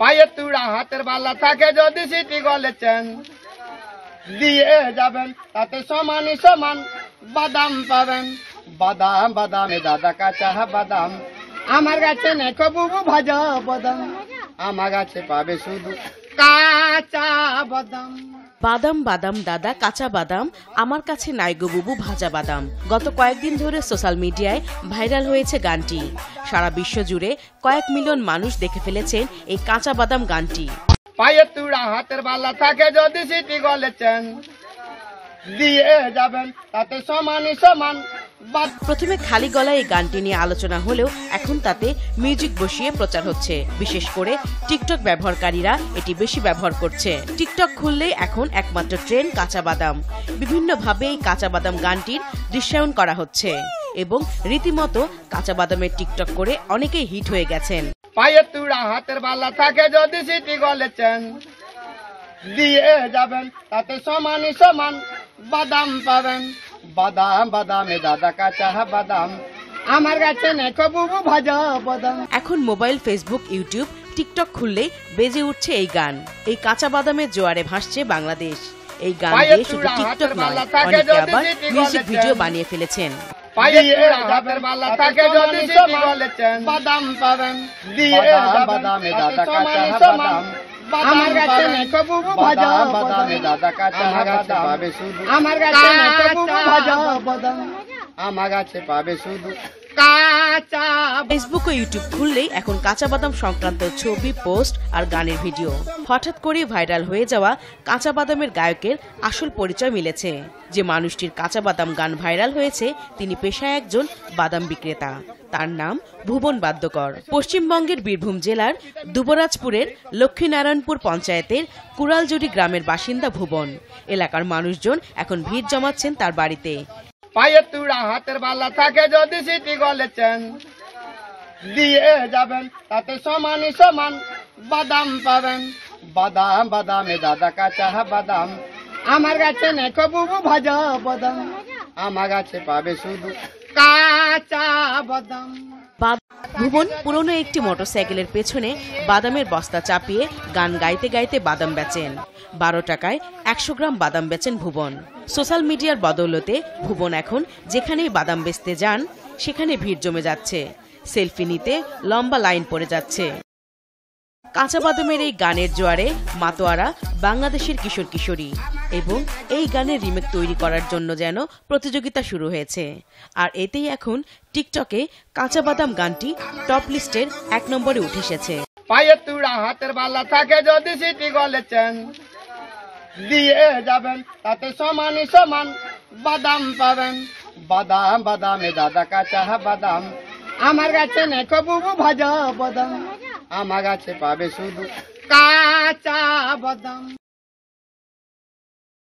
পায়ে তুড়া হাতের বালা থাকে যদি সিটি গলেছেন দিয়ে যাবেন, তাতে সমান সমান বাদাম পাবেন। বাদাম, বাদামে দাদা কাঁচা বাদাম। আমার কাছে নেকো বুবু ভাজা বাদাম। আমার কাছে পাবে শুধু কাঁচা বাদাম। বাদাম বাদাম, দাদা, কাঁচা বাদাম। আমার কাছে নাইগো বুবু ভাজা বাদাম। গত কয়েকদিন ধরে সোশ্যাল মিডিয়ায় ভাইরাল হয়েছে গানটি। সারা বিশ্ব জুড়ে কয়েক মিলিয়ন মানুষ দেখে ফেলেছেন এই কাঁচা বাদাম গানটি। পায়ে তুড়া হাতের বালা থাকে যদি সিটি গলেছেন দিয়ে যাবেন তাতে সমানই সমান। প্রথমে খালি গলায় এই গানটি নিয়ে আলোচনা হলেও এখন তাতে মিউজিক বসিয়ে প্রচার হচ্ছে। বিশেষ করে টিকটক ব্যবহারকারীরা এটি বেশি ব্যবহার করছে। টিকটক খুললেই এখন একমাত্র ট্রেন কাঁচা বাদাম। বিভিন্নভাবে এই কাঁচা বাদাম গানটির দৃশ্যায়ন করা হচ্ছে। এবং রীতিমতো কাঁচা বাদামের টিকটক করে অনেকেই হিট হয়ে গেছেন। পায়ে তুড়া হাতের বালা থাকে যদি সিটি গলেছেন। দিয়ে যাবেন তাতে সমানই সমান বাদাম পাবেন। বাদাম বাদামে দাদা কাঁচা বাদাম আমার কাছে ভাজা বাদাম। এখন মোবাইল ফেসবুক ইউটিউব টিকটক খুললেই বেজে উঠছে এই গান। এই কাঁচা বাদামের জোয়ারে ভাসছে বাংলাদেশ। এই গান দিয়ে শুধু টিকটক নয় অনেকে আবার মিউজিক ভিডিও বানিয়ে ফেলেছেন। পায়ে হাতের বালা থাকে যদি সিটি বাদাম পাবেন দিয়ে বাদামে দাদা কাঁচা বাদাম। আমার কাছে নেকো বুবু ভাজা বাদামে দাদা কাঁচা বাদাম। পাবে শুধু আমার কাছে নেকো বুবু ভাজা বাদাম। আমার কাছে পাবে শুধু কাঁচা ফেসবুক ও ইউটিউব খুললেই এখন কাঁচা বাদাম সংক্রান্ত ছবি, পোস্ট আর গানের ভিডিও। হঠাৎ করে ভাইরাল হয়ে যাওয়া কাঁচা বাদামের গায়কের আসল পরিচয় মিলেছে। যে মানুষটির কাঁচা বাদাম গান ভাইরাল হয়েছে, তিনি পেশায় একজন বাদাম বিক্রেতা। তার নাম ভুবন বাদ্যকর। পশ্চিমবঙ্গের বীরভূম জেলার দুবরাজপুরের লক্ষ্মীনারায়ণপুর পঞ্চায়েতের কুড়ালজুড়ি গ্রামের বাসিন্দা ভুবন। এলাকার মানুষজন এখন ভিড় জমাচ্ছেন তার বাড়িতে। পায়ে তুড়া হাতের বালা থাকে যদি সিটি গলেছেন দিয়ে যাবেন, তাতে সমান সমান বাদাম পাবেন। বাদাম, বাদামে দাদা কাঁচা বাদাম। আমার গাছে নেখো বুবু ভাজা বাদাম। আমার গাছে পাবে শুধু কাঁচা বাদাম। বাদ- ভুবন পুরনো একটি মোটরসাইকেলের পেছনে বাদামের বস্তা চাপিয়ে গান গাইতে গাইতে বাদাম বেচেন। বারো টাকায় একশো গ্রাম বাদাম বেচেন ভুবন। সোশ্যাল মিডিয়ার বদৌলতে ভুবন এখন যেখানেই বাদাম বেচতে যান, সেখানে ভিড় জমে যাচ্ছে। সেলফি নিতে লম্বা লাইন পড়ে যাচ্ছে। কাঁচা বাদামের এই গানের জোয়ারে মাতোয়ারা, বাংলাদেশের কিশোর কিশোরী এবং এই গানের রিমেক তৈরি করার জন্য যেন প্রতিযোগিতা শুরু হয়েছে। আর এতেই এখন টিকটকে কাঁচা বাদাম গানটি টপ লিস্টের এক নম্বরে উঠে এসেছে। পায়ে তুড়া হাতের বালা থাকে যদি সিটি গলেছেন দিয়ে যাবেন, তাতে সমানই সমান বাদাম পাবেন। বাদাম, বাদামে দাদা কাঁচা বাদাম। আমার কাছে নেকো বুবু ভাজা বাদাম। আমার কাছে পাবে শুধু কাঁচা বাদাম।